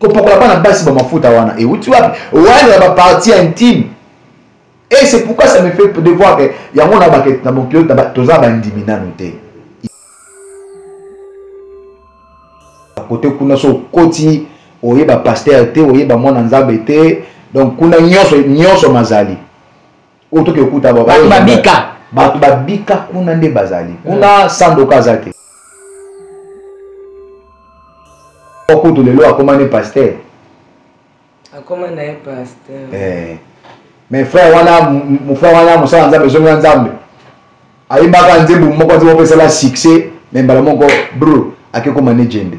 kopakola bana basi ba mafuta wana ewuti wapi wana ba partie intime et c'est pourquoi ça me fait de voir que yango na ba na mon pilote toza ba ndimi nanu te kote kuna so koti oyeba pasteur te oyeba mwana nzambe te donc kuna nyonso nyonso mazali oyo toke okuta bato babika bato babika kuna nde bazali kuna hmm. sandoka aza te okutu lelo akoma nde paster akoma na ye paster eh. mais frère wana mofrère wana mosala nzambe ezongi ya nzambe ayembaka nzembo moko nzembo mpe esala succès mais mbala moko bro akekoma ne jende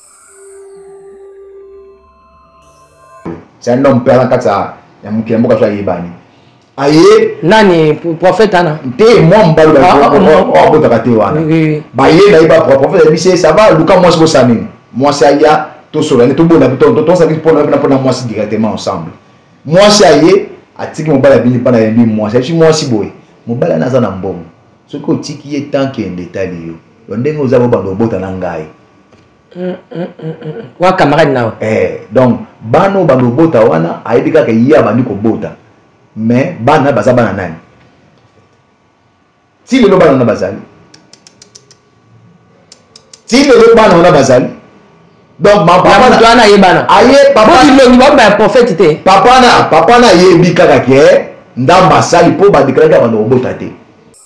c'est un homme père kati ya mokili ya mboka so ayebani aye nani prophète ana te mwa mobali babotaka te wana baye na ye baprophète ayebi se ça va luka mwasi bosala nini mwasi aya tosolola nde tobona tosaki mpona mpona mpona mwasi directement ensemble mwasi aye atiki mobali abini mpana yebi mwasi ayebisi mwasi boye mobali ana aza na mbongo soki otiki ye tanke ende etali yo lo ndenge oza bobanda obota na ngai wa camarade na yo eh, donc bana oyo bando obota wana ayebi kaka ye abandi kobota mais bana baza bana nani ti lelo bana wana bazali ti lelo bana wana bazali donc mapapana wana ye bana aye papabilongi baoba ya prophète te papa na papa na ayebi kaka ke ndamba asali mpo badekalaki ya bando kobota te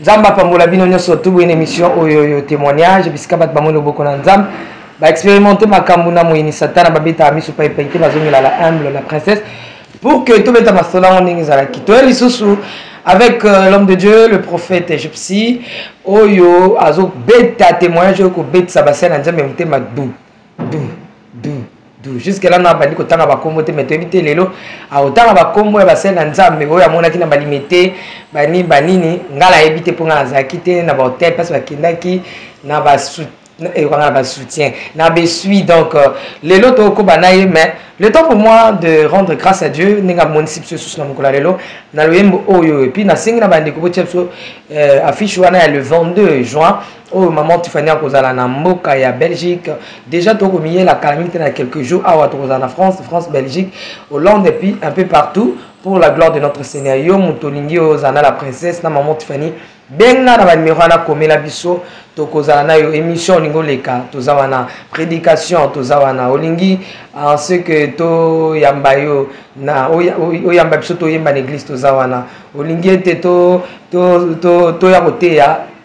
nzambe apambola bino nyonso toboyi na émission oyo oyo témoignage bisika bato bamoni loboko na nzambe baexpérimente makambo na moyini satana babetaka miso paipai te bazongela la humble la princesse pour que tobeta masolo yango ndenge ezalaki toye lisusu avec euh, l'homme de dieu le prophète egypti oyo azobeta témoignage oyo kobetisa basali na nzambe motema du du du du jusque là na bandi kotanga bakombo te mais toyebi te lelo akotanga bakombo ya basali na nzambe oyo amonaki na balimete bani banini ngai nayebi te mpo ngai nazalaki te na bahotel place bakendaki na eyokanga na basoutien na besui donc euh, lelo tokoba na ye mais le temps pour moi de rendre grâce à dieu ndenge amonisi biso lisusu na mokolo ya lelo na loyembo oyo epuis nasengi na bandeko botia biso euh, affiche wana ya le 22 juin oyo oh, maman tifani akozala na mboka ya belgique déjà tokomiyela kala mingi te na quelques jours awa tokozala na france france belgique hollande et puis un peu partout pour la gloire de notre seigneur yo moto olingi oyo ozala na la princesse na maman tifani benga na banimero wana komela biso tokozala nayo émission olingi oleka toza wana prédication toza wana olingi en ce que toyamba yo na oyamba biso toyemba na église toza wana olingi ete toya to, to, to koteya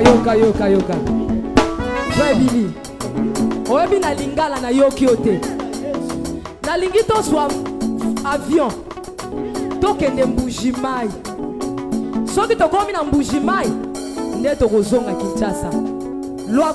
yoka yoka yoka vrai bili oyebi na lingala nayoki yo te nalingi tozwa avion tokende mbuji mai soki tokomi na mbuji mai nde tokozonga kinshasa lwa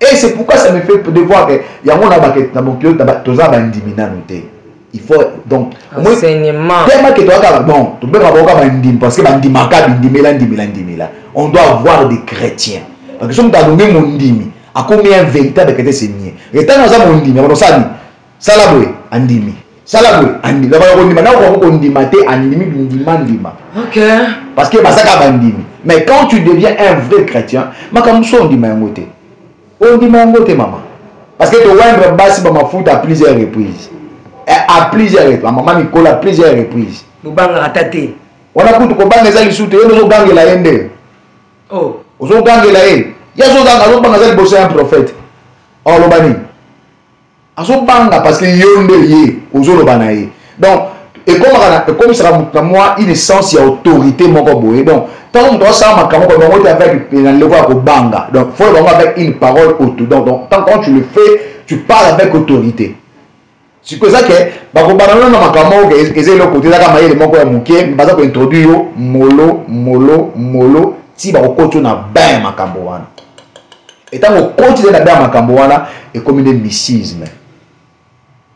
Et c'est pourquoi ça me fait de voir que yango na baket na bompio toza bandimi nanu te. Il faut donc enseignement. Tellement que toi kaka bon, tu peux pas ba ndimi parce que ba ndima ka bindimela ndimela ndimela. On doit avoir des chrétiens. Parce que somme ta donné mon ndimi, akomi un véritable chrétien c'est nier. Et tant que ça mon ndimi, on sait sala boye andimi sala boye andimi lokola kondima nako koki kondima te andimi bindima ndima okay. parce que bazaka bandimi mais quand tu deviens un vrai chrétien makambo so ondima yango te ondima yango te mama parce que towendre basi bamafuta à plusieurs reprises eh, à plusieurs reprises bamama mikolo à plusieurs reprises bobangaka ata te wana kutu kobanga eza lisusu te ye ozogangela ye nde oh. ozogangela ye ye azoganga azobanga aza liboso ya prophète oloba nini azobanga parce que yo nde ye ozoloba na ye donc ekomisaka moto na mwa une essence ya autorité moko boye donc ntango moto asala makambo koloba yango te avec na loko ya kobanga donc fo loba yango avec une parole auto donc donc tant quand tu le fais tu parles avec autorité sikoyo eza ke bakobana no na makambo moko ke eza eloko te ezaka mayele moko ya moke baza kointroduire yo molo molo molo ti bakokoti yo na bain ya makambo wana Et tant qu'on continue na ba makambo wana ekomi nde misisme.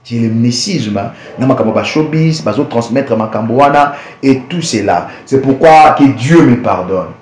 C'est le misisme na makambo ba showbiz bazo transmettre makambo wana et tout cela. C'est pourquoi que Dieu me pardonne.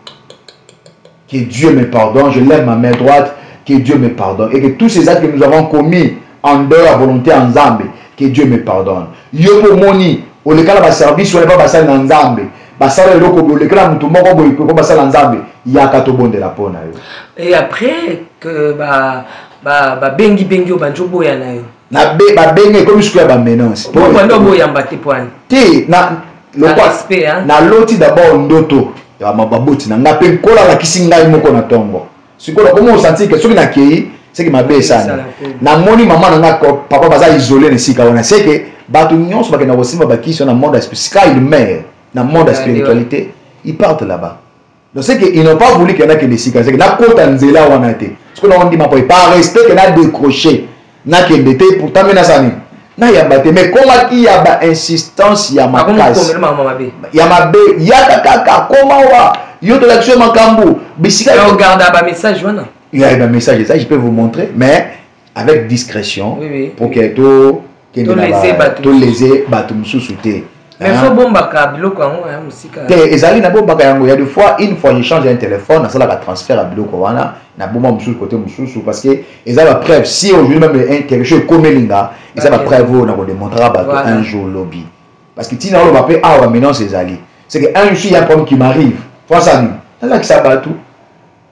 Que Dieu me pardonne, je lève ma main droite, que Dieu me pardonne et que tous ces actes que nous avons commis en dehors ya volonte ya nzambe que Dieu me pardonne yo pe omoni olekala ba service wana epa basali na nzambe basala eloko boye olekala mutu moko boye epa basali na nzambe yaka tobondela po na yo et après que ba ba babengi bengi yo bandi oboya na yo na be babengi ekomi suku ya ba menace po bandi oboyamba te poani te na na loti d'abord ndoto ya baboti na ngai mpe nkola alakisi ngai moko na ntongo sikoyo nakomi osanti ke soki nakei seke mabe esani namoni mama na nga papa baza isole na esika wana seke bato nyonso bakenda kosimba bakisi na monde sika il meurt na monde ya spiritualité il parte là-bas donc seke ils n'ont pas voulu ke nakende esika seke nakota nzela wana te sikoyo naondima mpo par respect ke na décrocher nakende te pourtant me nasala nini nayamba te mais ekomaki ya bainsistance ya makasi ya mabe yaka kaka akoma wa yo tolakisi yo makambo bisika bamessage wana ya bamessage eza je peux vous montrer mais avec discrétion oui, oui. pour que to tolese bato mosusu te te ezali nabombaka yango ya de fois une fois je change un téléphone nasalaka transfert ya biloko wana nabomba mosusu kote mosusu parce que eza bapreuve si aujourd'hui meme un quelque chose ekomeli nga eza bapreuve oyo nakodemontraka bato un jour lobi parce que ntina oloba mpe awa bamenance ezali c'est que un jour ya problème qui m'arrive fo asali nalakisa bato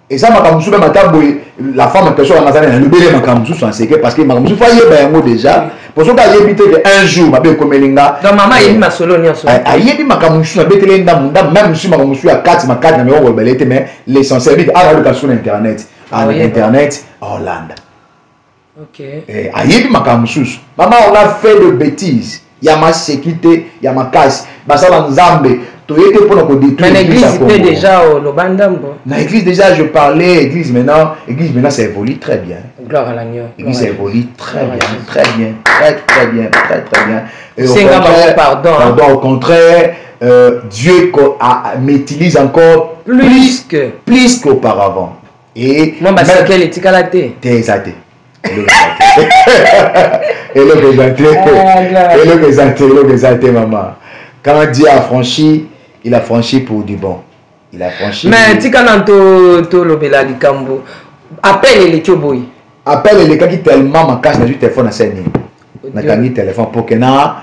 eza makambo mosusu meme ata boye la femme en question anga azali na lobele makambo mosusu en secret parce que makambo mosusu ayeba yango déjà po soki ayebi te ke un jour mabe ekomeli nga mama ayebi masolo nyonso ayebi makambo mosusu nabeteli ye ndambo ndambo meme mosusu makambo mosusu ya kati makati na meko kolobela ye te mais l'essentiel bite azaluka lisusu na internet ah, na internet olanda okay. eh, ayebi makambo mosusu mama on a fait de bêtise ya masekite ya makasi basala nzambe toye te mpona kodetruire église pe déjà oloba ndambo na église déjà je parlais église maintenant église maintenant ça évolue très bien gloire à l'agneau église ça évolue très bien très bien très très bien très très bien et au contraire, pardon pardon au contraire euh, Dieu a, a, utilise encore plus, plus que plus qu'auparavant mwa basekele etikala te te eza te eloko eza te ah, eloko eza te eloko eza te mama quand dieu a franchi il a franchi pour du bon il a franchi mais tika nanu tolobela to likambo appel eleki oboyi appel elekaki tellement makasi nazwi telefone na seni nakangi telefone mpo ke na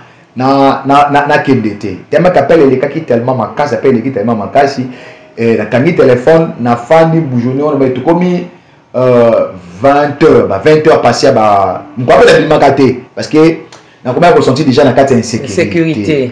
nakende te teme kapele elekaki tellement makasi apele eleki tellement makasi eh, nakangi telefone nafandi bujoni wana mai tokomi 20 euh, heures ba 20 heures passé ba mokwape nabimaka te parce que nakomaki kosentir déjà na kati ya insécurité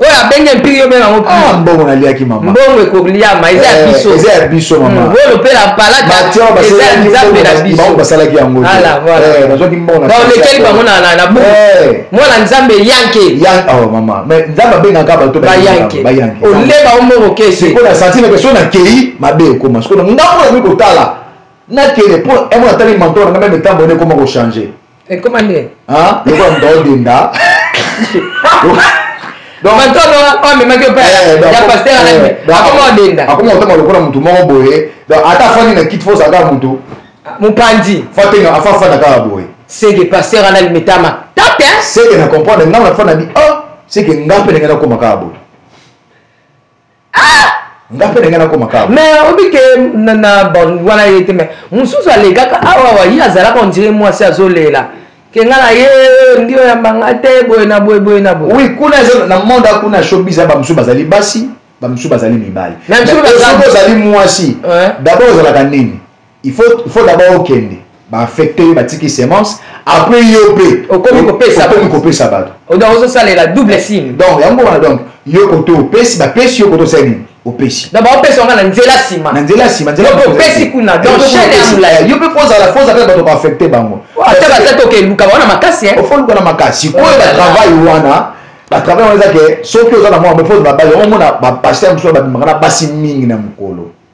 oyo abenge mpiri yo benga yango ah, mbongo naliaki mama mbongo ekoliama eza ya eh, biso eza ya biso hmm, mama oyo lopela palata eza ya nzambe na biso basalaki yango eh, nazwaki mbongo baolekeli bango na buku eh. mwana nzambe yanke oh, mama nzambe abengaka bato bayanke oleba o mbongo kesi sikoyo na santine mpe soki nakei mabe ekoma sikoyo ngambo nakoki kotala nakende mpo emona tali mantor na ngai meme etambo ene ekoma kochange ekoma nde lokola moto aodenda akoma otama lokola motu moko boye ata afandi na kiti fosa kaka motu mopanzi fatenga afa afanda kaka boye seke paster ana limetama tape seke na comprendre ngai nafanda bi o oh, seke ngai mpe ndenge nakoma kaka boye ah! nga mpe ndenge nakoma kaka mais obi ke na bon wana ye te mais mosusu alekaka awawa ah, ye azalaka ondire mwasi azolela ke nga na ye olingi oyamba nga te boye na boye boye na boye oui kuna na monde akuna showbiz ya bamosusu bazali basi bamosusu bazali mibali soki ozali mwasi dabord ozalaka nini il faut il faut d'abord okende ba affecter yo batiki semence après yo pe okomi kopesa okomi kopesa bato donc ozosalela double signe donc yango wana donc yo kote opesi bapesi yo kote osala nini opesi donc baopesa yango na nzela nsima na nzela nsima nzela opesi kuna donc chaine ya molai yo mpe fozala fozala kaka bato baaffecte bango ata baza toke eluka bango na makasi ofo luka na makasi sikoyo batravai wana batravai wana eza ke soki oza na mwana mofo na babali yango omona bapaster mosusu babimaka na basi mingi na mokolo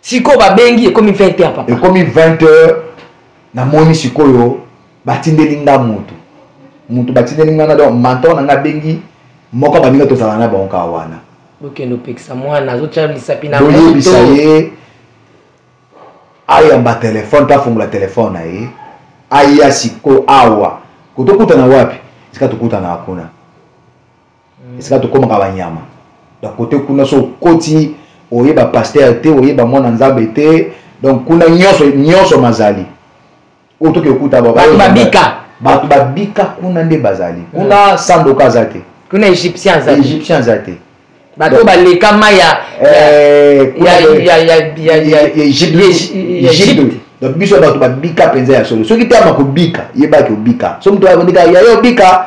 sikoyo babengi ekomi 20 heures papa ekomi 20 heures namoni sikoyo batindeli nga motu motu batindeli nga na donc mentor na nga abengi moko ya baninga tozala na bango kaka wana bokende opekisa mwana azotya misapi na boyebisa ye ayamba telefone to afongola telefone na ye aya sikoyo awa kotokutana wapi esika tokutanaka kuna esika tokomaka banyama donc kote kuna so okoti oye bapaster te oye bamwana nzambe te donc kuna nyonso nyonso mazali oyo toki okuta bato babika bato babika kuna nde bazali kuna hmm. sandoka aza te kuna égyptien aza te égyptien aza te bato baleka ma ya eh, egypte donc biso bato babika mpenza ya solo soki te ama kobika yebaki obika so moto ayakondika yaye obika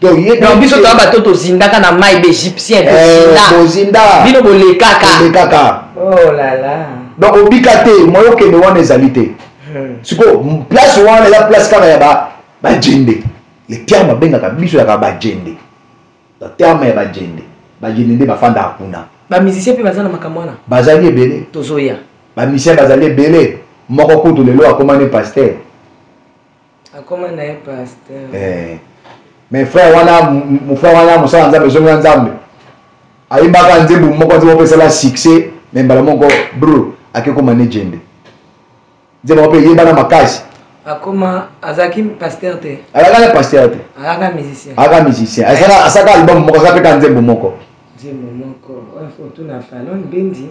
donc biso toya bato tozindaka na mai baegyptien tozinda eh, bino bolekaka oh donc obika te moyo okende wana ezali te hmm. sikoyo place wana eza place kaka ya bajende le terme abengaka biso yaka bajende le terme ya bajende bajende nde bafandaka kuna bamusicien mpe baza na makambo wana bazali ebele tozoya bamusicien bazali ebele moko kutu lelo akomani paster akoma na ye pasteur eh. mais frère wana mofrère wana mosala nzambe ezongi ya nzambe ayembaka nzembo moko nzembo mpe esala succès mais mbala moko bro ake koma ne jende nzembo moko mpe eyebana makasi akoma azalaki pasteur te azalaka na pasteur te azalaka musicien azalaka musicien asaka album moko asaka mpe ka nzembo moko nzembo moko oyo fotuna falon bendi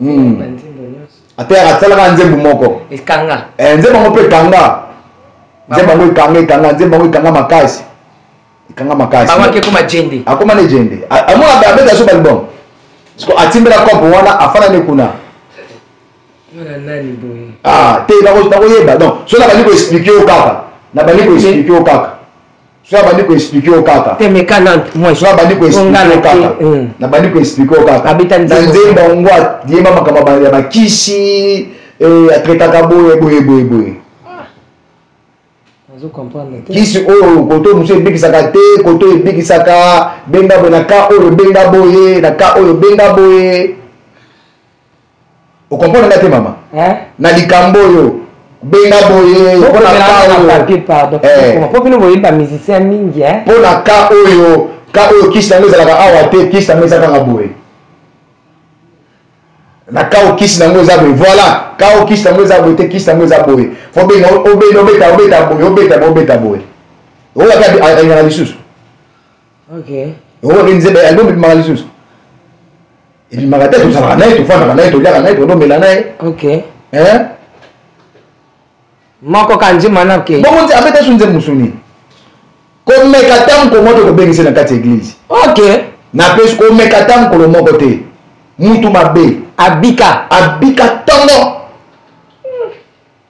hmm. ateyaka asalaka nzembo moko ekanga eh, nzembo yango mpe ekanga nzembo yango ekanga ekanga nzembo yango ekanga makasi ekanga makasi akoma jende akoma ne jende amona abeta so balbom siko atimbela kompo wana afana ne kuna ah, te nakoyeba donc so nabandi koexplike yo kaka nabandi koexplike yo kaka soki abandi koexplike yo kaka soki abandi koexplike yo kaka hmm. nabandi koexplike yo kaka na nzemba yango ayemba makambo ya bakisi eh, atretaka boye boye boye boye kisi oyo koto mosusu ebikisaka te koto ebikisaka benga boye na ka oyo benga boye na ka oyo benga boye okomprendre nga te mama eh? na likambo oyo benga boye mpo na ka oyo ka oyo kisi yango ezalaka awa te kisi yango eza kaka boye na ka okisi nango eza boye voilà ka okisi nango eza boye te kisi nango eza boye fobenga obeta obeta boye obeta boye obeta boye oyo ata ayingana lisusu oyo nde nzemba album ebimaka lisusu ebimaka te tozalaka naye tofandaka naye toliaka naye tolomela naye moko kanjima nake bongo nze abeta so nzembo mosusu nini komeka ta mokolo moko te kobengisi na kati ya eglize ok napesi komeka ta mokolo moko te mutu mabe abika abika ntongo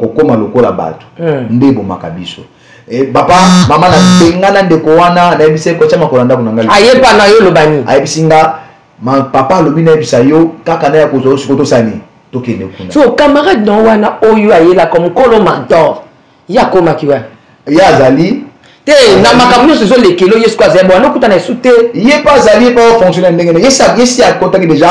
kokoma lokola bato hmm. nde ebomaka biso eh, papa mama nabengana ndeko wana nayebisa ye kotya makolo ndako na ngai ayepa na yo loba nini ayebisi nga papa alobi nayebisa yo kaka na ya kozwa yo sikoyo tosala nini tokende kuna so camarade na wana oyo ayelaka mokolo mantor ye akomaki wapi ye azali te na makambo nyonso ezolekelo yesu ko azali bwana okuta na yesu te ye mpe azali ye mpe afonctionne ndenge na yesi akotaki déjà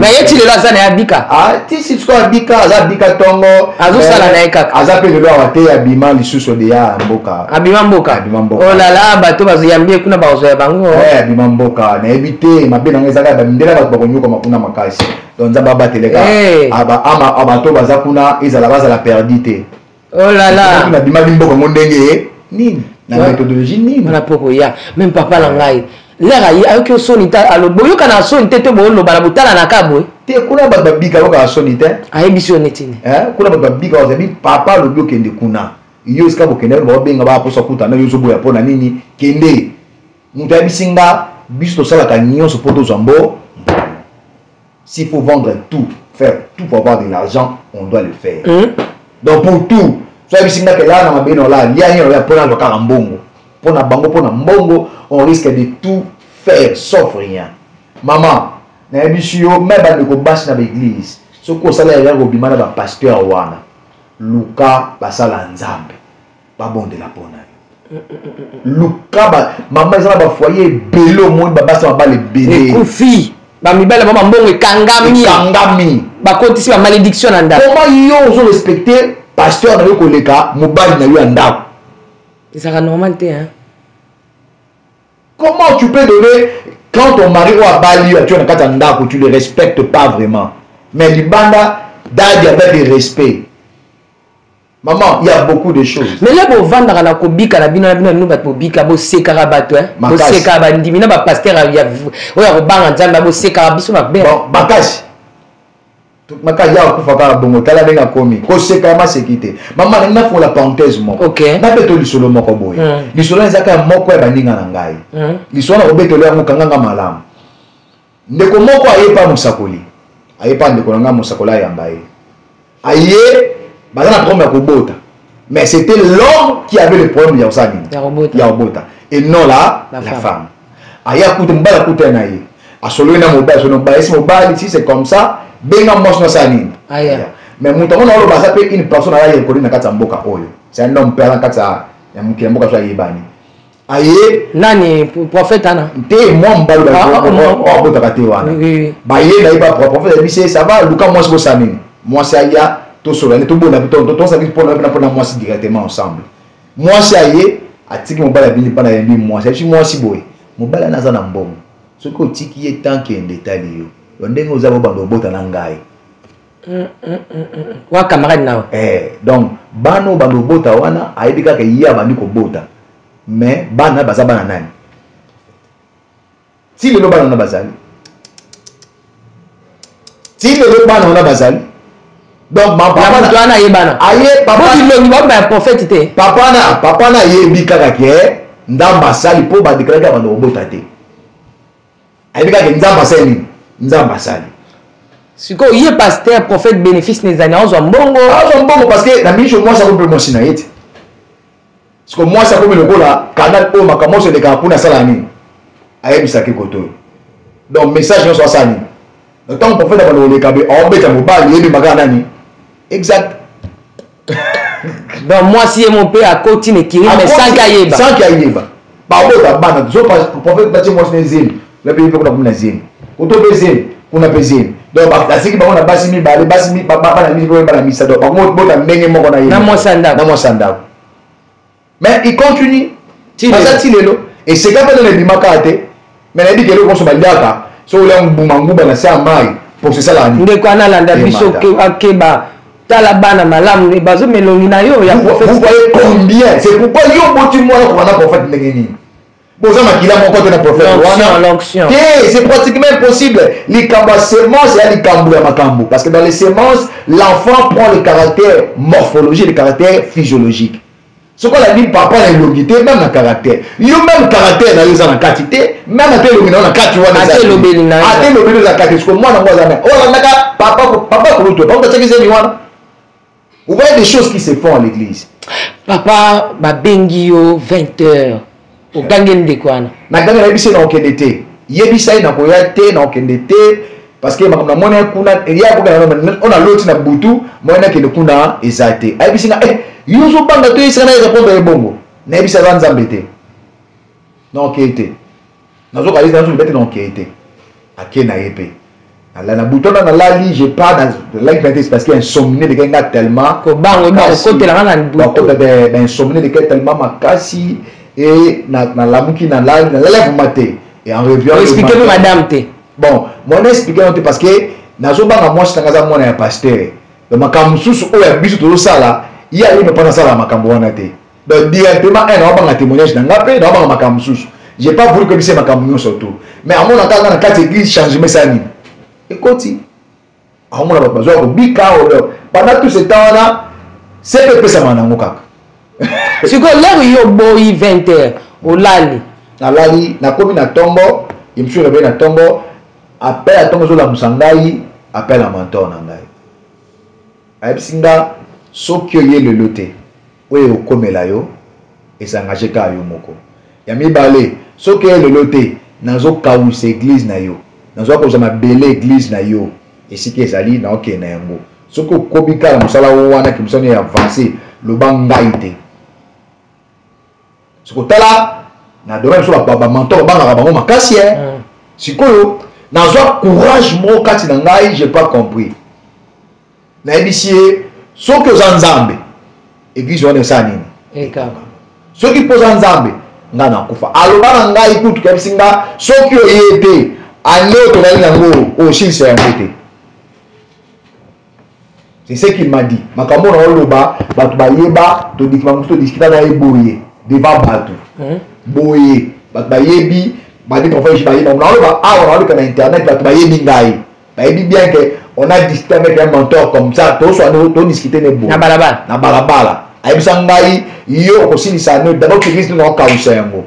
na ye ti lelo aza na ye abika ah, ti sisiko abika aza abika ntongo azosala na ye kaka aza mpe lelo awa te abima lisusu odeya mboka abima mboka abima mboka olala oh bato bazoyambi ye kuna bakozwa ya bango eh, abima mboka nayebi te mabe na ngai ezaka ya bamindela bato bakonyokama kuna makasi donc nzambe abateleka eh. abato baza kuna ezala bazala perdi te oh là là na bima limboka ngo ndenge ye nini na methodologie nini wana mpe okoya meme papa na ngai lere aye ayoki osoni te boyoka na soni te to booloba na botala na ka boye te kuna bato babika yoka na soni te ayebisi yo neti ni eh, kuna bato babika ozabi papa alobi okende kuna yo esika bokende aloba obenga baposa kuta na yo ozoboya mpo na nini kende moto ayebisi nga biso tosalaka nyonso mpo tozwa mbo s'il faut vendre tout faire tout pour avoir de l'argent on doit le faire hein? donc pour tout soki ayebisi nga ke laa na mabele na olaa lia nini oya mpo nazwa kaka mbongo mpo na bango mpo na mbongo on risque de tout faire sauf rien mama nayebisi yo me bandeko basi na baeglise soki osala yaya kobima na bapasteur wana luka basala nzambe babondela mpo na yo luka ba mama eza na bafoye ebele omoni babasi ya mabala ebele ekufi bamibali yango bambongo ekangami ekangami bakotisi bamalédiction na ndako koma yo ozo respecte pasteur na yo koleka mobali na yo ya ndako ezalaka normal te hein comment tu peux donner quand ton mari oyo abali yo atyo na kati ya ndako tu le respecte pas vraiment mais libanda dadi abia de respect Maman, il y a beaucoup de choses. Mais là, vous vendez à la cobique, à la bino, à la bino, à bino, vous bika, vous sekara bato, hein. Vous sekara bandi, mina ba pasteur, il y a, il y a ruban, en zamba, vous sekara biso ma belle. Bon, bakashi. maka ya kufa kaka bongo tala ndenge akomi koseka ya maseki te mama nalingi nafungola parenthèse moko okay. nabeto lisolo moko boye mm. lisolo ezaka ya moko ya baninga na ngai mm. lisolo na kobetolo yango kanganga malamu Ndeko moko aye epai ya mosakoli, aye epai ya ndeko na ngai mosakoli ayamba ye, aye baza na problème ya kobota mais c'était l'homme qui avait le problème ya kosala nini ya kobota et non la, la, la femme, femme. aye akute mobali akuta na ye asololi na mobali solo mobali esi mobali si c'est comme ça benga mwasi na asala nini mais moto yango na oloba aza mpe une personne aza yekoli na kati ya mboka oyo c'est un homme mpe aza na kati ya mokili ya mboka so ayebani aye nani prophète ana te mwa mobali babotaka ah, ah, te wana baye na ye baprophète ayebisi ye sava luka mwasi bosala nini mwasi aya tosola nde tobona tosaki mpona mwasi directement ensemble mwasi aye atiki mobali abini mpa na yebi mwasi ayebisi mwasi boye mobali ana aza na mbongo soki otiki ye tanke ende etali yo ndenge oza bobanda obota na ngai wa camarade nao eh, donc bana oyo bando obota wana ayebi kaka ye abandi kobota mais bana baza bana nani ti lelo bana wana bazali ti lelo bana wana bazali donc mapapamutu wana ayebana ayebilongi baoba ya prophète te papa na papa na ayebi kaka ke ndamba asali mpo badekalaki ya bando kobota te ayebi kaka nzambe asali nini nzambe asali sikoyo ye paster prophète bénéfice na ezali aozwa mbongo aozwa mbongo parce que na miso mwasi akomi mpe mwasi na ye te sikoyo mwasi akomi lokola kanal oyo makambo nyonso elekaka kuna asala nini ayebisaki koto oyo donc message nyonso asala nini donc ntango prophète abanda koleka be aobeta mobali yebimaka nani exact donc mwasi ye mpe akoti na ekiri me sanki ayeba sanki ayeba babota bana zo prophète batie mwasi na ezemi na bino mpe kuna kuna zemi koto mpe zemi kuna mpe zemi donc asiki bango na basi mibale basi bana mibale bana misa donc bango bota ndenge moko na ye na mwasi ya ndako mais il continue baza ti lelo eseka mpe nana ebimaka te mais nayebi ke eloko nyonso baliaka soki olia mbuma nguba na se ya mai mposo esalaka nini ndeko analanda biso akeba tala bana malamu eh, bazo melongi na yo ya professeur combien c'est pourquoi yo boti mwana kobanda prophète ndenge nini boza makila moko te na prophète wana te c'est pratiquement impossible likambo ya semence ya likambo ya makambo parce que dans les semences l'enfant prend le caractère morphologie le caractère physiologique soki alandi papa na elongi te meme na caractère yo meme caractère na yo eza na kati te meme ata elongi na yo na kati wana ata elobeli na yo eza na kati siko mwana yango aza me olandaka papa kulutu papa kotiaki zemi wana Vous voyez des choses qui se font à l'église. Papa, ma bengi yo 20 heures. Au gangue ndeko wana. Na gangue na yebisa na okende te. Yebisa na koya te na okende te parce que makambo na mona ya kuna ya ko na on a loti na butu moi na kende kuna eza te. Ayebisa na eh yo zo banga to yesa na yesa pombe ebongo. Na yebisa za nzambe te. na okei te nazokanisa nazo libete na okei te ake na ye mpe na butona nalali je pas nalaki mpe te parce que insomnie elekaki nga tellement kobangokotelaka na butokota bainsomnie elekaki tellement makasi e nalamuki nalali nalali avuma te et en revientexplike mpe madame te bon moi na explike yango te parce que nazobanga mwasi nanga aza mwana ya pasteur donc makambo mosusu oyo ya biso tozosala ye ayeba mpo nasala makambo wana te donc directement eh, naobanga témoignage na nga mpe naobanga makambo mosusu j'ai pas voulu koyebisa makambo nyonso to mais amona kaka na kati église changement esala nini ekoti aomona bato bazwa kobika oyo pendant tout ce temps wana seke epesama nango kaka sikoyo lero yo oboyi 20 heure olali nalali nakomi na ntongo emission nabai na ntongo apel ya ntongo ezolamusa ngai apel ya mentor na ngai ayebisi nga soki oye lelo te Oyo ekokomela yo e s'engager kaka yo moko. Ya mibale, soki oye lelo te, nazo kawuisa eglise na yo. Nazo ya kozua mabele eglise na yo esika ezali, nao kende na yango. Soki okobi kaka na mosala wana, ke mosala na yo e avancer, loba ngai te. siko tala na domaine biso ba mentor babangaka bango makasi ye eh. mm. sikoyo nazwa courage moko kati na ngai j'ai pas compris nayebisi ye soki oza nzambe eglise wana esala nini soki mpo oza nzambe ngai nakufa aloba na ngai kutu kayebisi nga soki oye te ane tozali nango osilisa yango te C'est ce qu'il m'a dit. Makambo na oloba batu bayeba to dikima mutu diskita na eboye devant batu. Hmm? Boye batu bayebi bande parfois je bayeba na oloba awa na oloba na internet batu bayebi ngai. Bayebi bien que on a discuté avec un mentor comme ça to so to discuter ne boye. Na balabala. Na balabala. Ayebisa ngai yo okosilisa ne d'abord tu risques na okausa yango.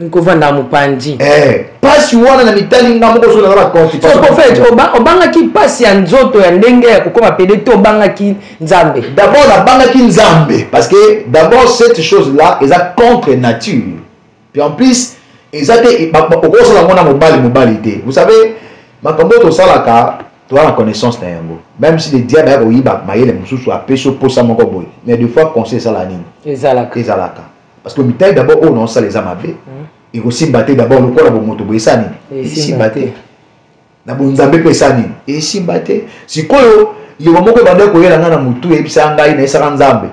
nkovanda mopanzi eh, mpasi wana na mitali nga moko ozo nanga baconfitofait obangaki mpasi ya nzoto ya ndenge ya kokoma pede to obangaki nzambe d'abord nabangaki nzambe parce que d'abord cette chose là eza contre nature puis en plus eza te okosala yango na mobali mobali te vous savez makambo oyo tosalaka toza na connaissance na yango même si le diable ya koyiba mayele mosusu apesi yo mposa moko boye mais de fois conseil esala nini ezalaka parce que mitayi d'abord oyo naosala eza mabe hmm. ekosimba te d'abord lokola bomoto boye esa nini esimba te na bonzambe mpe esa nini esimba te sikoyo liloba moko ebandaki koyela ngai na motu eyebisa ngai nayesaka nzambe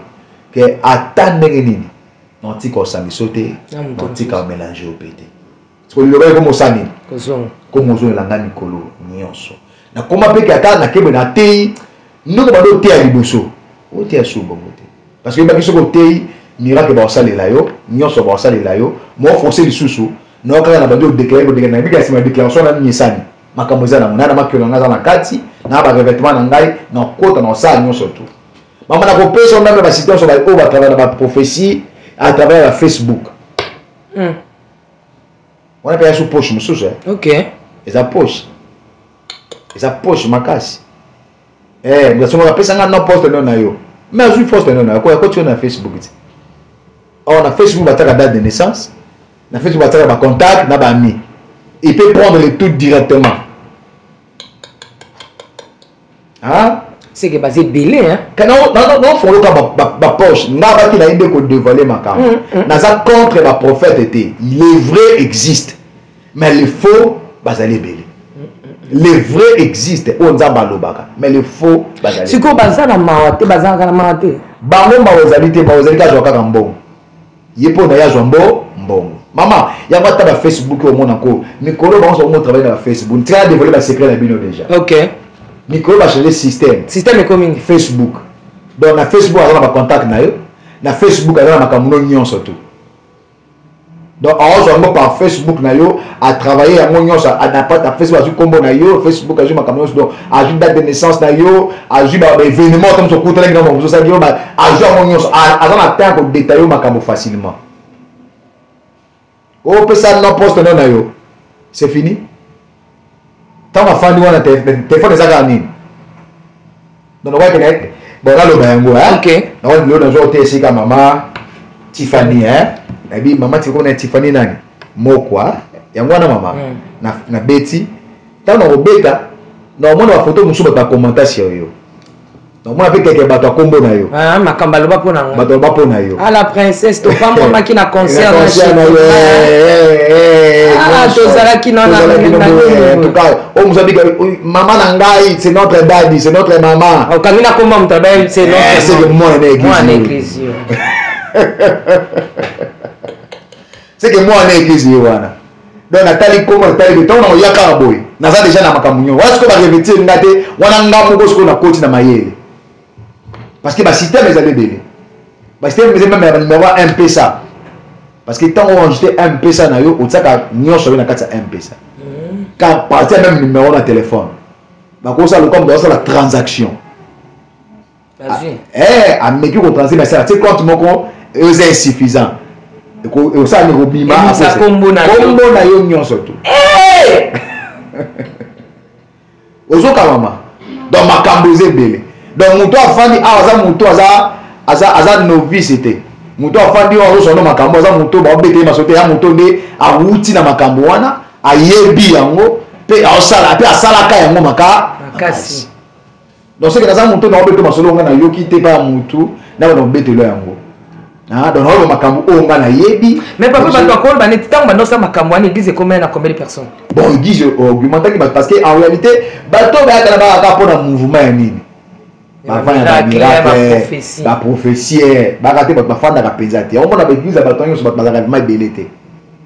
ke ata ndenge nini naotika osangiso te naotika omelange yo mpe te soko liloba ye komosa nini komo ozongela ngai mikolo nyonso nakoma mpe ke ata nakebe nateyi ndoko bando oteya liboso oteya suu bongo te parce que oyebaki soki oteyi miracle bakosalela yo nyonso bakosalela yo moforce lisusu nayo kaka na bandi odeklare bodekele na bika nsima ya deklaration na miesani makambo eza nango naya na makelo na ngai aza na kati na barevêtement na ngai nakota na kosala nyonso tu mama nakopesa yo ndambe basite nyonso baoyo batravers na baprophétie à travers ya facebook mm. wana mpe yasu poche mosusu eh? okay. eza poche eza poche makasi eh, mosongo apesa nga no poste no na yo me azwi poste no na yo akoti yo na facebook ti or na facebook bataka date de naissance na facebook bataka bacontact na baami il peut prendre le tout directement Hein? C'est que bas ebele hein. Kana non non non faut loka ba ba, ba poche. Nga ba ki na inde ko dévoiler makam. Mm, mm, mm. Naza contre ba prophète était. Les vrais existent. Mais les faux bas allez belé. Les vrais existent. On za balobaka. Mais les faux bas allez. Siko baza na mawa te, baza na mawa te. Bango mawa zali te, mawa zali ka joka kambongo. ye pona ye azwa mbo mbongo mama yango ata ba facebook oyo omona ko mikolo bango sokomo travaille na ba facebook ntika ya devole ba secret na bino deja ok mikolo ba change système système ekomi nini facebook donc na facebook aza na ba contact na yo na facebook aza na makambo no nyonso tu donc aozwa yango par facebook na yo atravaille yango nyonso na facebook azwi nkombo na yo facebook azwi makambo nyonso donc azwi date de naissance na yo azwi baévénement ata mosu okutanaki na mamosu osalaki yo azwi yango nyonso aza na temps ya kodeta yo makambo facilement opesa na poste no na yo c'est fini ntango afandi wana telefone eza kaka nini donc nakoyaki na ete bon naloba yango nakoyaki lelo nazwa ote esika mama tifani nayebi mama tikona tifani nani mokwa yango wana mama hmm. nabeti na Ntango nakobeta, nakomona bafoto mosusu bato bakomanta sur yo. Nakomona mpe keke bato ya nkombo na yo. Ah, makambo aloba mpo na ngai. Bato aloba mpo na yo. Ah, la princesse, topambwamaki na concert na Chine. Ah, tozalaki na na oyo mosu abika mama na ngai c'est notre dadi c'est notre mama okangi na komba moto abaye c'est notre mwana na église c'est que moi na eglise ye wana donc natali kombo natali be ntango nakoya kaka boye naza deja na makambo nyonso wana sikoyo bareveti nga te wana nga moko sikoyo nakoti na mayele parce que basystème ezali ebele basystème eza meme ya banimero ya mpesa parce que ntango oenregistre mpesa na yo otiaka nyonso yo na kati ya mpesa mm. ka parti ya meme nimero na telefone bakosala lokola moto asala transaction eh, ameki kotransfere mais asala ti compte moko oyo eza insuffisant ekosala nde kobima kombo na yo nyonso tu eh! ozokamama donc makambo eza ebele donc moto afandi awa aza moto aza aza aza novice te moto afandi oyo azosonda makambo aza moto baobeteli maso te ya moto nde awuti na makambo wana ayebi yango mpe aosala mpe asalaka yango maka makasi donc seke naza moto nao beto masolo nga nayoki te baya motu naba na kobetelo yango ah, donc naoloba makambo oyo nga nayebi mais papa bato bakoloba neti ntango banda osala makambo wana eglise ekomela na combien de personnes bon eglise augmentaki bato parce que en réalité bato oyo bayaka na bayaka mpo na mouvement ya nini bavanda na miracle baprophesie baka te bato bafandaka mpenza te yango mona baeglise ya bato nyonso bato bazalaka vrima ebele te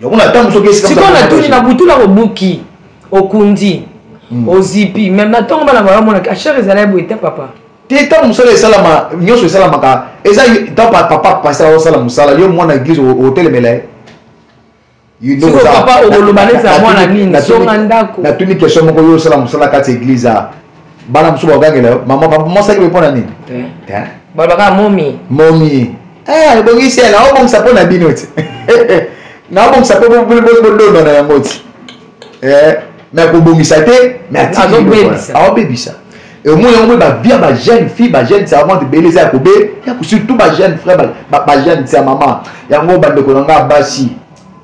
yango na ntango soki esika sikoyo natuni na butu na kobuki okundi hmm. ozipi meme na ntongo bana bakamona kashere ezala ya boye te papa te ntango mosala esalama nyonso esalamaka eza ntango papa pasi aosala mosala yo mwana eglise otelemela ye papa okoloba neti ya mwana nini songa ndako natuni question moko yo osala mosala kati ya eglise a bana mosusu bakogangela yo mama babomosaki boye mpo na nini balobaka momi momi eh, ebongisi ye naobongisa mpo na bino ti naobongisa mpo bolonda na yango ti eh, me akobongisa te me aobebisa omoni yango babia bajeune fille bajeune ti avant ebele eza ya kobe ya surtout bajeune frère bajeune ti ya mama yango bandeko na ngai basi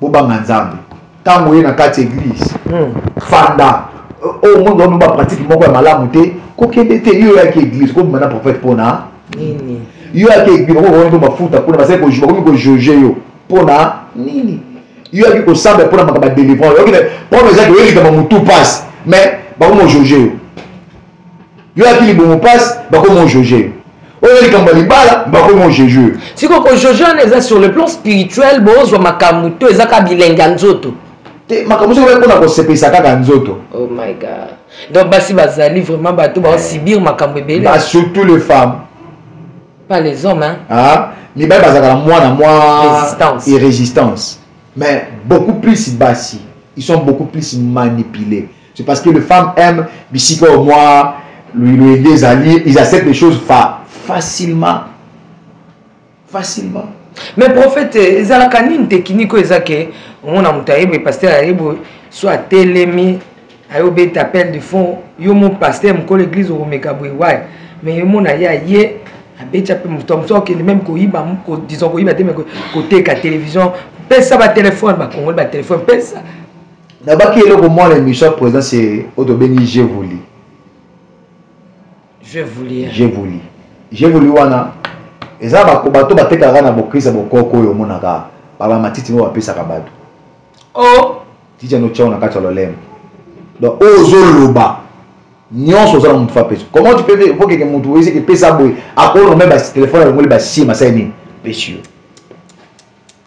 bobanga nzambe ntango oye na kati ya eglise hmm. fanda oyo oh, mondo wamema bapratike moko ya malamu te kokende te yo oyaki eglise kobima na prophète mpona nini yo oyaki eglise okokomi mpe mafuta kuna basali bakomi kojuge yo mpona nini yo oyaki kosamba mpona makambo ya délivrance problème ezaki oye likambo motu mpasi mais bakomi kojuge yo yo yaki libongo pasi bakomi ojoge yo oyo likambo ya libala bakomi ojoge yo siko kojoge wana eza sur le plan spirituel bozwa makambo to eza kaka bilenge ya nzoto te makambo soki mpona kosepelisa kaka nzoto oh my god donc basi bazali vraiment bato baosibir makambo ebele ba surtout les femmes pas les hommes hein? ah, mibali bazalaka na mwana mwa irrésistance mais beaucoup plus basi ils sont beaucoup plus manipulés C'est parce que les femmes aiment bisika au moins loyenge ezali ils acceptent les choses fa facilement facilement mais prophète ezalaka nini technique oyo eza ke omona moto ayeboye paster ayeboye so atelemi ayobeta appel de fond yo mo paster mokolo église okomeka boye waye mais omona ye aye abeti ape moto ya mosusu akende meme koyiba disons koyiba te me koteka télévision pesa batelefone bakongoli batelefone pesa nabaki eloko mwa na émission ya président se oyo tobengi je vouli je vouli je vouli je vouli wana eza bato batekaka na bokrisa bokoko oyo omonaka baba matiti oyo bapesaka bato o oh. titi yango tiango na kati ya lolemo donc oyo ozoloba nyonso oza na motu fa pesa comment tu peux vokeke motu oyeseke epesa boye akolonga me batelefone alongoli basie masai nini pesi yo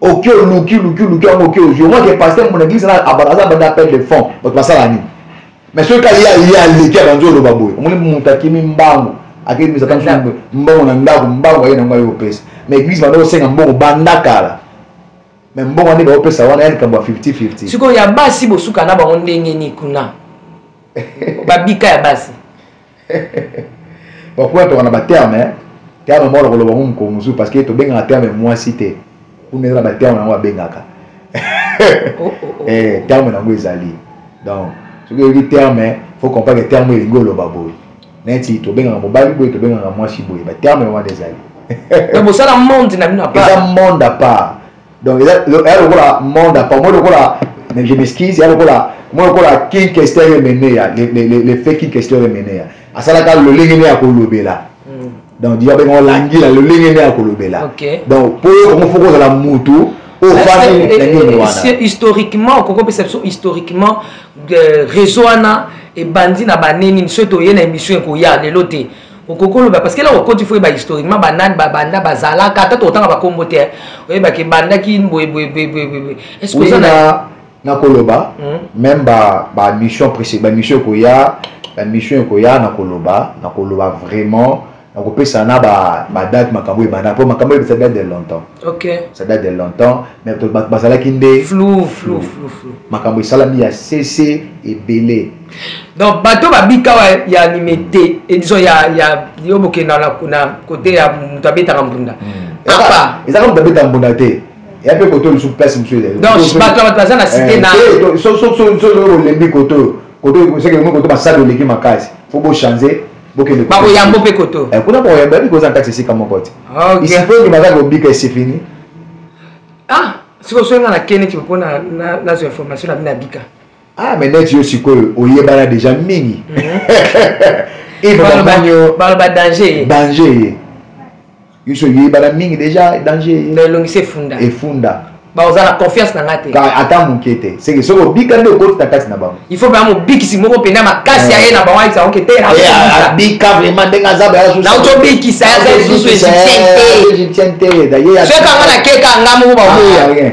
oke oluki oluki oluki yango oke ozwi omwake paster mona eglise na aza banda appel de fond bato basala nini mais soki kaka ye aleki abanzi oloba boye omoni moto akimi mbangu akebimisa ta mosusu mbangu na ndako mbangu aye nango aye opesa mais eglise banda osenga mbongo banda kala mais mbongo nde baopesa wana ya likambo ya 50-50 sikoyo ya basi bosuka na bango ndenge ni kuna babika ya basi bakuya toka na baterme eh. terme moko na koloba ngo mokolo mosusu parce que tobengaka terme mwasi te kuna eza na baterme yango babengaka oh, oh, oh. eh, terme nango ezali donc soki oyebi terme faut comprendre terme elingi oloba boye neti tobengaka mobali boye tobengaka mwasi boye baterme wana ezali mosala monde na bino eza monde apart donc eza lokola monde apa moi lokola mais je m'excuse ya lokola moi lokola king kester emene ya le fait king kester emene ya asalaka lolenge nde ya kolobela hmm. donc diya benga olangila lolenge nde ya kolobela donc mpo yo kongo foko ozala mutu ofandi na nini wana historiquement okoki opesa biso historiquement euh, réseau wana ebandi na bane nini soki toye na émission ekoya lelo te okoki oloba parce que eloko koti fo oyeba historiquement banani babanda bazalaka ata tokotanga bakombo te eh. oyebaka ebandaki boyeboyeboyeboyeboye est ce que oza na nakoloba hmm. meme bamission précé bamission ekoya bamission ekoya nakoloba nakoloba vraiment nakopesa na badate makambo ebanda mpo makambo ebisa date de longtemps ça date de longtemps mais bazalaki nde makambo esalami ya sese ebele donc bato babika ya anime te edison ya ya yo bokenda na kuna kote ya moto abetaka mbunda hmm. apa ezaka moto abetaka mbunda te ya mpe koto lisusu place mosusu ezali donc bato ya bato baza na site eh, na olembi koto koto seke mo koto basali oleki makasi fo bochange bokende bakoyambo mpe koto eh, kuna bakoyambo yabi koza na taxi esika moko te isipo ndima kaka obika esifini ah sikoyo soki nga na kende ti mpo nazwa information na bino abika ah mais neti yo sikoyo oyebana deja mingi baloba danger danger ye yo so oyebana mingi deja danger ye mais elongisi efunda efunda baoza na confiance na ngai te ata moke te seke soki obika nde okoti na kati na bango il faut baa mobikisi moko mpenza makasi aye na bango ayisa oke te abika vraimen ndenge aza nauti obikisa aza lisusu egyptienne te soki kanga na keka nga moko baoya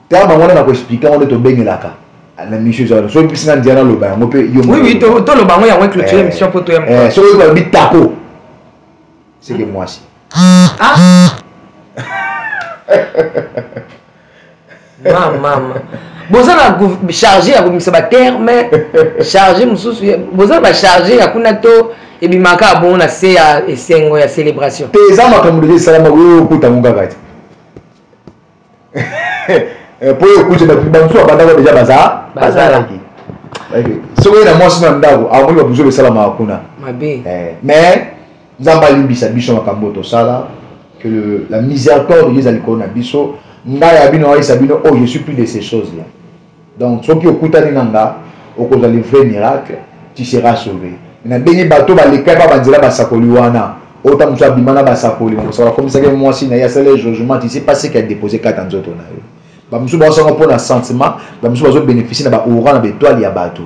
Tala bango wana na ko expliquer yango nde tobengelaka na mission ezalaka soki mpesi na ndia naloba yango mpe yo oui oui toloba yango yango eclotire eh, émission mpo toya eh, soki oyeba lobi tako seke mwasi ah. mama boza na charge ya kobimisa baterme charge mosusu boza na bacharge ya kuna to ebimaka bongo na se ya esengo ya célébration te eza makambo deja esalama oyo okutango kaka te Eh, po yo kuce bato bamosusu babandaka deja baza bazalaki soki oye na mwasi na ndako amoni babuzoba esalamaka kuna mabe eh, mais nzambe alimbisa biso makambo oyo tosala que la miséricorde de dieu eza likolo na biso ngai ya bino ayisa bino oh je suis plus de ces choses là Donc soki okutani na nga okozwa le vrai miracle, tu seras sauve. Mais nabengi bato baleka epa banzela basakoli wana. Oyo ta mosusu abima na basakoli na mosala bakomisaki ye mwasi na ye asala ye jugement, tu sais pas ce qui a depose kati na nzoto na yo. Ba mosusu baosala ngo pona sentiment, ba mosusu bazo beneficier na ba aura na ba etoiles ya bato.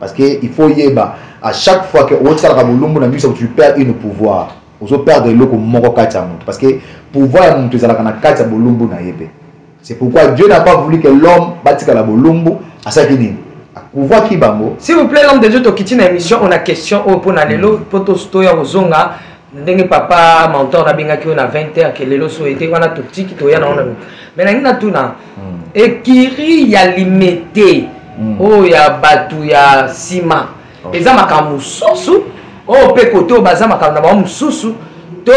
Parce que il faut oyeba à chaque fois que otikalaka bolumbu na miso ya moto tu perds une pouvoir. Ozo perdre eloko moko kati ya moto parce que pouvoir ya moto ezalaka na kati ya bolumbu na ye pe. C'est pourquoi Dieu n'a pas voulu que l'homme batika la bolumbu asaki nini akuvaki bango. S'il vous plaît l'homme de Dieu tokiti na émission on a question oyo oh, pona lelo po to stoya kozonga ndenge papa mentor nabengaki oyo na 20 heures ke lelo so ete wana totiki toya na wana mais nangi natuna hmm. ekiri ya limete hmm. oyo oh, ya bato ya nsima eza makambo mosusu oyo mpe kote oyo baza makambo na bango mosusu to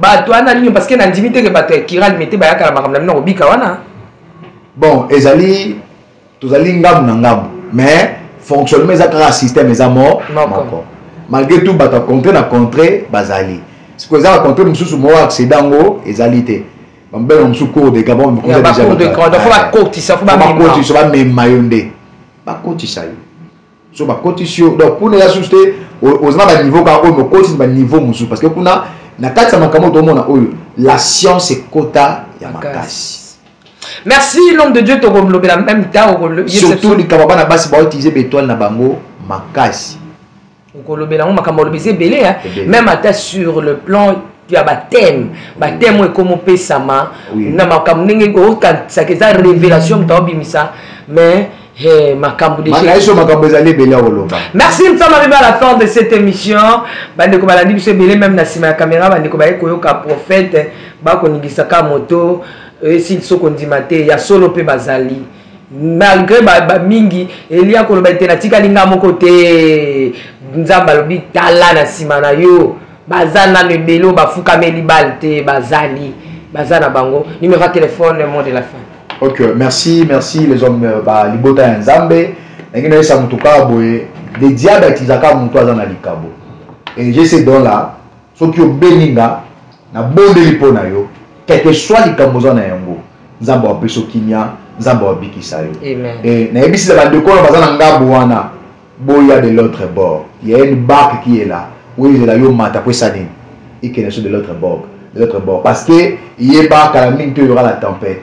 bato wana nini parce que nandimi teke bato ya kiral mete bayaka na makambo na bino na kobika wana bon ezali tozali ngambo na ngambo mais fonctionnement eza kaka système eza mo moko malgré tout bato ya contre na contre bazali sikoyo eza bacontre mosusu moko accéda yango ezali te bamobele na mosusu cour de gabon bakotisa bamema yo nde bakotisa yo so bakotisi yo donc kuna eza susu te oza na baniveau kaka oyo mokotisi na baniveau mosusu parce que kuna na kati ya makambo tomona oyo la science ekota ya makasi merci l'homme de dieu tokomlobela même temps surtout likambo bana basi bautilize betoile na bango makasi okolobela yango makambo olobi eza ebele ya même ata sur le plan ya bateme bateme oyo ekomi opesama na makambo ndenge okanisaka eza révélation moto aobimisa mais Hey, makambo de Makaeso makambo ezali ebele ya koloba. Merci Mfama Biba la forme de cette émission. Bandeko balandi biso ebele même na sima ya caméra bandeko baye koyoka prophète bakoningisa ka moto esili so kondima te ya solo mpe bazali malgré bamingi ba, ba elia koloba ete natikali nga moko te nzambe alobi tala na nsima na yo baza nano ebele oyo bafukameli bale te bazali baza na bango numero ya telefone mot de la fin ok merci merci les hommes euh, balibota ya nzambe ndenge nayesa moto kaka boye le diable atilizaka moto aza na likabo e je se don la soki obeni nga nabondeli mpo na yo quelque soit likambo oza na yango nzambe wapeso kimia nzambe wabikisa yo e nayebisi na bandeko wana baza na ngambo wana Boya de l'autre bord il ya une barque qui est là oyo ezela yo omata po esala nini ikende lisusu de l'autre bord de l'autre bord parce que yeba kala mingi te il y'aura la tempete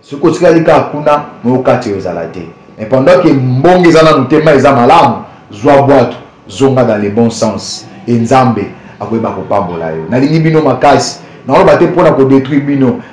soki otikali kaka kuna mais oyo kati ezala te mais pendant que mbonge eza nanu te mai eza malamu zwa bwatu zonga dans le bon sens et nzambe akoyeba kopambola yo nalingi bino makasi naoloba te pona ko detruire bino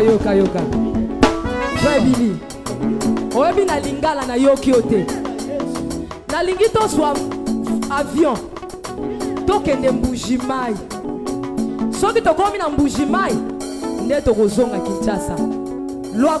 yoka yoka yoka vrai bili oyebi na lingala nayoki yo te nalingi tozwa avion tokende mbuji mai soki tokomi na mbuji mai nde tokozonga kinshasa lwa